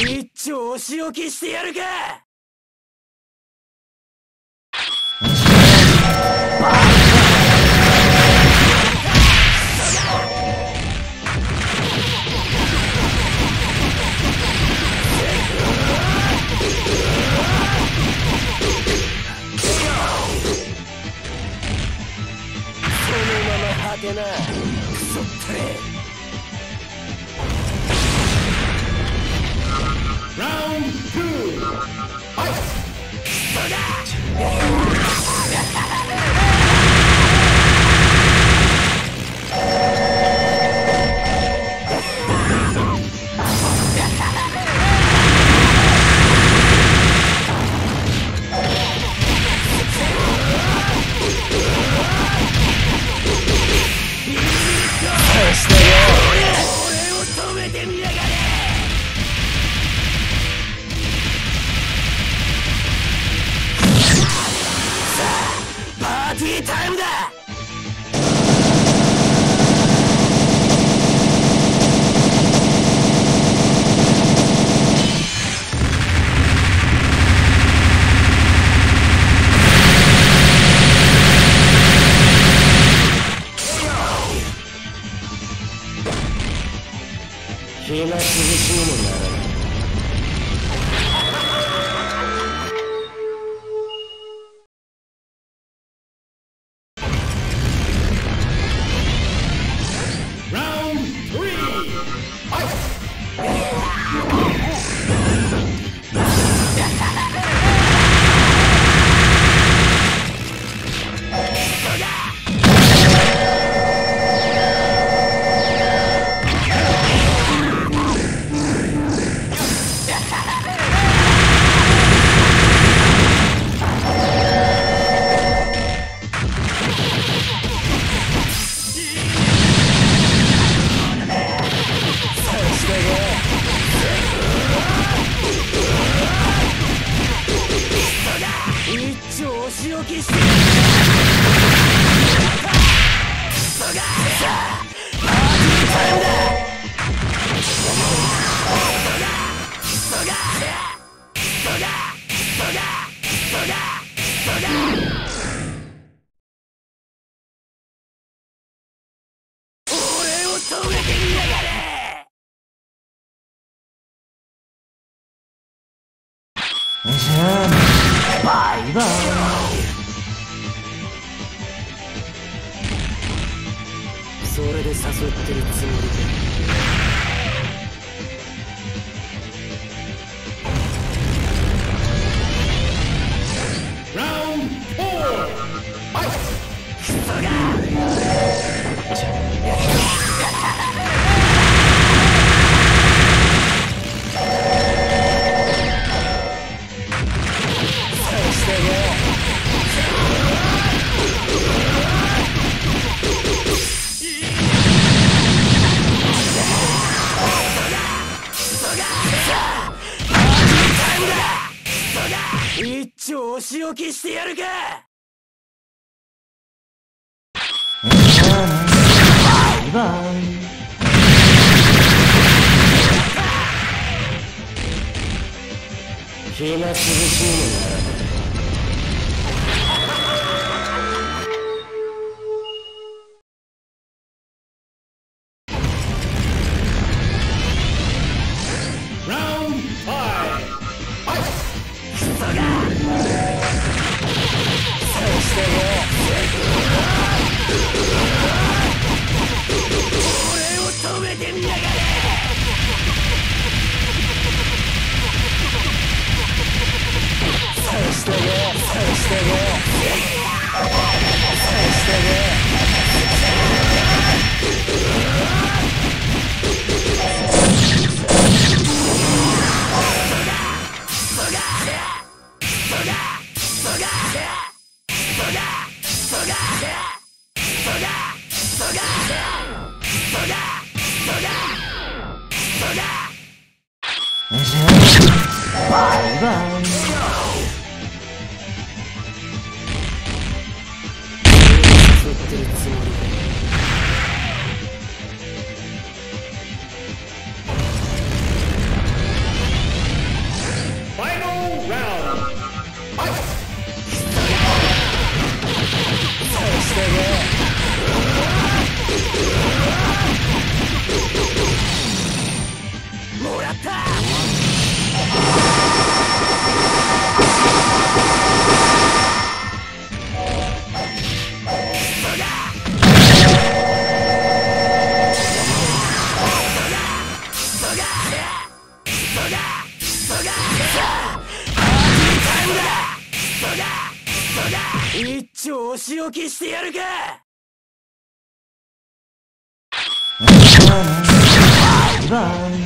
一丁お仕置きしてやるか！そのまま果てな。クソったれ暇つぶしにもならな。いじゃあバイバイ。それで誘ってるつもりで一丁お仕置きしてやるか！バイバイ。暇つぶしにもな They were 早起きしてやるか！じゃあねバイバイ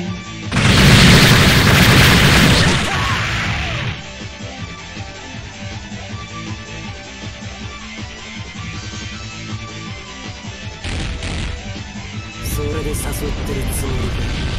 それで誘ってるつもりか？